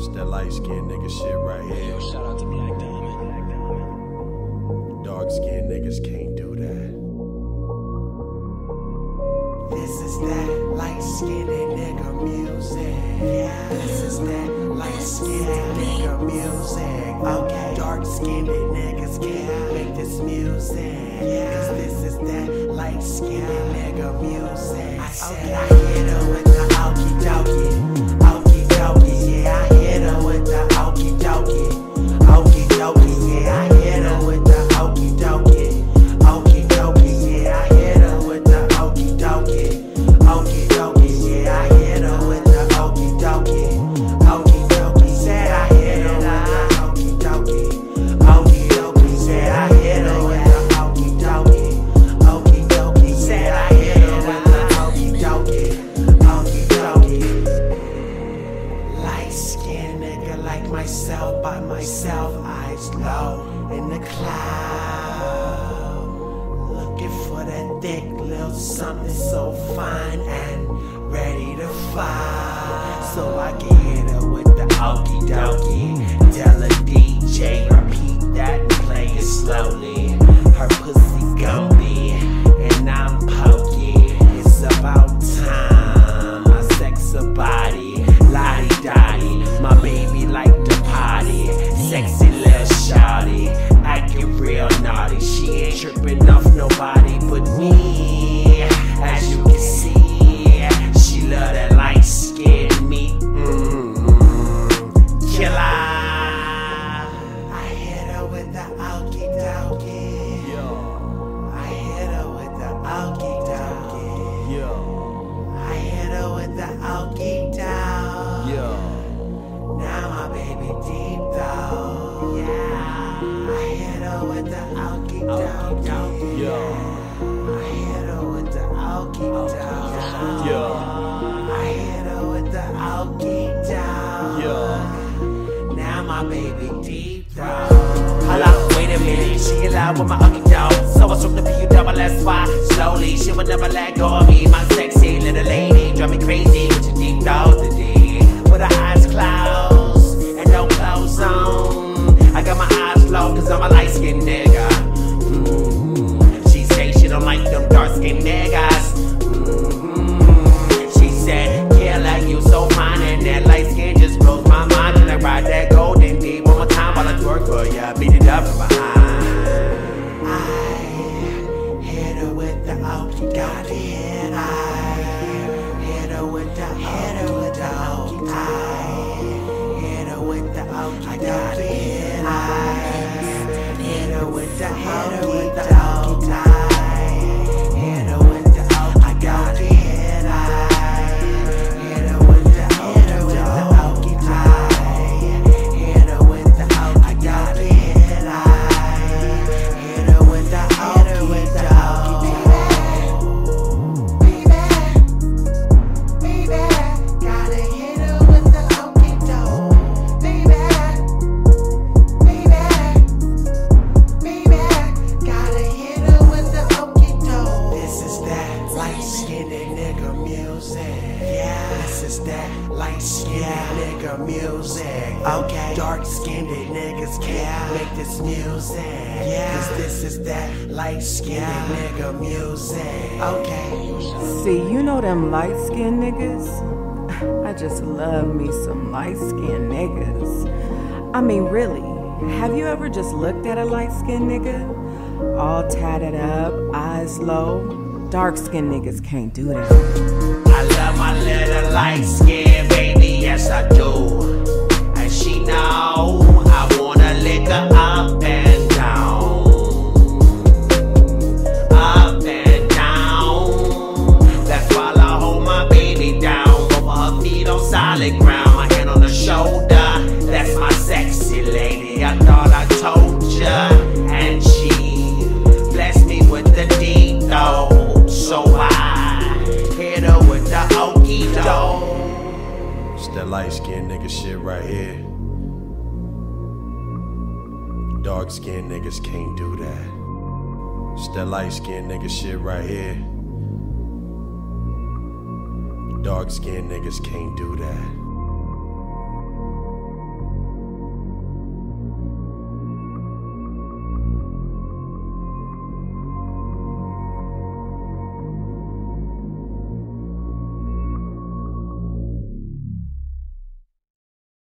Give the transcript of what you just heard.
It's that light skinned nigga shit right here. Yo, shout out to Black Diamond. Dark skinned niggas can't do that. This is that light skinned nigga music. Yeah, this is that light skinned nigga music. Okay, dark skinned niggas can't make this music. Cause this is that light skinned nigga music. I said I hit her with the okie dokie. In the cloud. Looking for that thick little something so fine and ready to fly. So I can hit her with the okie dokie. Tell a DJ, repeat that play it slowly. Her pussy her with the okie dokie. Yo. I hit her with the okie dokie. Yo. I hit her with the okie dokie. Yo. Now my baby deep though. Hold wait a minute. She in love with my okie doke. So I stroke the PU double S Y slowly. She would never let go of me. My sexy little lady, drive me crazy with your deep throat today. With her eyes I'm a light skinned nigga. Music. Okay, dark skinned niggas can't make this music. Yeah, cause this is that light skinned nigga music. Okay. See, you know them light skinned niggas? I just love me some light skinned niggas. I mean, really, have you ever just looked at a light skinned nigga? All tatted up, eyes low. Dark skinned niggas can't do that. I love my little light skin, baby, yes I do. Ground. My hand on her shoulder. That's my sexy lady. I thought I told ya. And she blessed me with the deep though. So I hit her with the okie doke. It's that light skinned nigga shit right here. Dark skinned niggas can't do that. It's that light skinned nigga shit right here. Dark skinned niggas can't do that.